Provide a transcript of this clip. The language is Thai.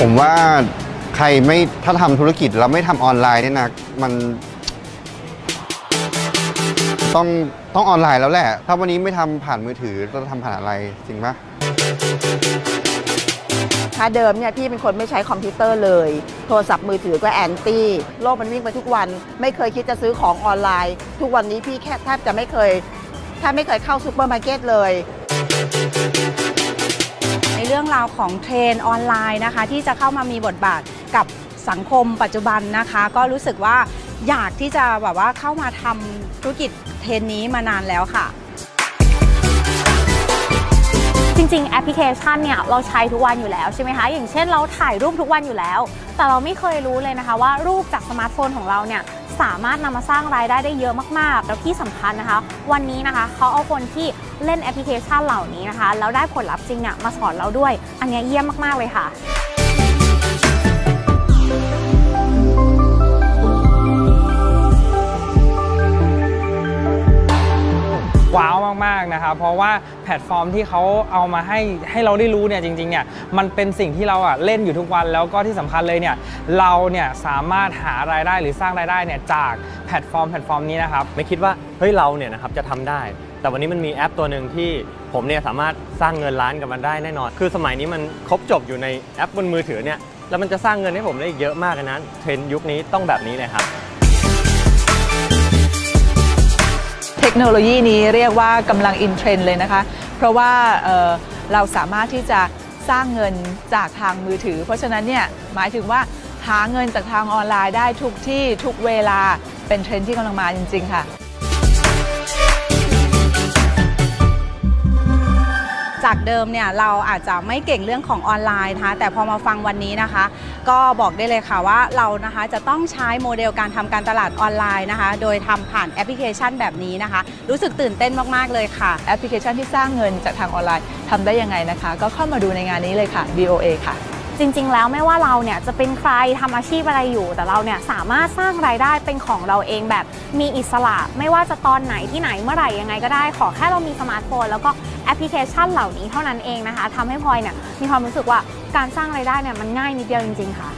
ผมว่าใครไม่ถ้าทำธุรกิจแล้วไม่ทำออนไลน์เนี่ยนะมัน ต้องต้องออนไลน์แล้วแหละ ถ้าวันนี้ไม่ทำผ่านมือถือจะทำผ่านอะไรจริงปะถ้าเดิมเนี่ยพี่เป็นคนไม่ใช้คอมพิวเตอร์เลย โทรศัพท์มือถือก็ anti โลกมันวิ่งไปทุกวัน ไม่เคยคิดจะซื้อของออนไลน์ ทุกวันนี้พี่แค่แทบจะไม่เคยแทบไม่เคยเข้าซูเปอร์มาร์เก็ตเลย เรื่องราวของเทรนด์ออนไลน์นะคะ ที่จะเข้ามามีบทบาทกับสังคมปัจจุบันนะคะ ก็รู้สึกว่าอยากที่จะแบบว่าเข้ามาทำธุรกิจเทรนด์นี้มานานแล้วค่ะ จริงๆ แอปพลิเคชันเนี่ยเราใช้ทุกวันอยู่แล้วใช่ไหมคะ อย่างเช่นเราถ่ายรูปทุกวันอยู่แล้ว แต่เราไม่เคยรู้เลยนะคะว่ารูปจากสมาร์ทโฟนของเราเนี่ยสามารถนำมาสร้างรายได้ได้เยอะมากๆ แล้วที่สำคัญนะคะ วันนี้นะคะเขาเอาคนที่เล่นแอปพลิเคชันเหล่านี้นะคะแล้วได้ผลลัพธ์จริงเนี่ยมาสอนเราด้วย อันเนี้ยเยี่ยมมากๆเลยค่ะ ว้าวมากๆนะครับเพราะว่าแพลตฟอร์มที่เขาเอามาให้ให้เราได้รู้เนี่ยจริงๆเนี่ยมันเป็นสิ่งที่เราอะเล่นอยู่ทุกวันแล้วก็ที่สำคัญเลยเนี่ยเราเนี่ยสามารถหารายได้หรือสร้างรายได้เนี่ยจากแพลตฟอร์มแพลตฟอร์มนี้นะครับไม่คิดว่าเฮ้ยเราเนี่ยนะครับจะทำได้ แต่วันนี้มันมีแอปตัวหนึ่งที่ผมเนี่ยสามารถสร้างเงินล้านกับมันได้แน่นอน คือสมัยนี้มันครบจบอยู่ในแอปบนมือถือเนี่ยแล้วมันจะสร้างเงินให้ผมได้เยอะมากนะเทรนด์ยุคนี้ต้องแบบนี้เลยครับ เทคโนโลยีนี้เรียกว่ากำลัง in trend เลยนะคะ เพราะว่าเราสามารถที่จะสร้างเงินจากทางมือถือ เพราะฉะนั้นเนี่ยหมายถึงว่าหาเงินจากทางออนไลน์ได้ทุกที่ทุกเวลาเป็นเทรนด์ที่กำลังมาจริง ๆ ค่ะ จากเดิมเนี่ยเราอาจจะไม่เก่งเรื่องของออนไลน์นะคะแต่พอมาฟังวันนี้นะคะ ก็บอกได้เลยค่ะว่าเรานะคะจะต้องใช้โมเดลการทำการตลาดออนไลน์นะคะ โดยทำผ่านแอปพลิเคชันแบบนี้นะคะ รู้สึกตื่นเต้นมากๆเลยค่ะ แอปพลิเคชันที่สร้างเงินจากทางออนไลน์ทำได้ยังไงนะคะ ก็เข้ามาดูในงานนี้เลยค่ะ BOA ค่ะ จริงๆ แล้วไม่ว่าเราเนี่ยจะเป็นใครทำอาชีพอะไรอยู่ แต่เราเนี่ยสามารถสร้างรายได้เป็นของเราเองแบบมีอิสระ ไม่ว่าจะตอนไหนที่ไหนเมื่อไหร่ยังไงก็ได้ ขอแค่เรามีสมาร์ทโฟน แล้วก็แอปพลิเคชันเหล่านี้เท่านั้นเองนะคะทำให้พลอยเนี่ยมีความรู้สึกว่าการสร้างรายได้เนี่ยมันง่ายนิดเดียวจริง ๆ ค่ะ